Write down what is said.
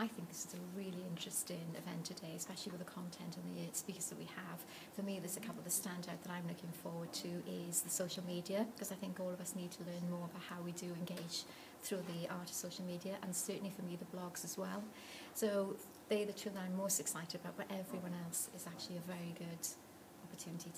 I think this is a really interesting event today, especially with the content and the uh, speakers that we have. For me, there's a couple of the out that I'm looking forward to is the social media, because I think all of us need to learn more about how we do engage through the art of social media, and certainly for me, the blogs as well. So they're the two that I'm most excited about, but everyone else is actually a very good opportunity.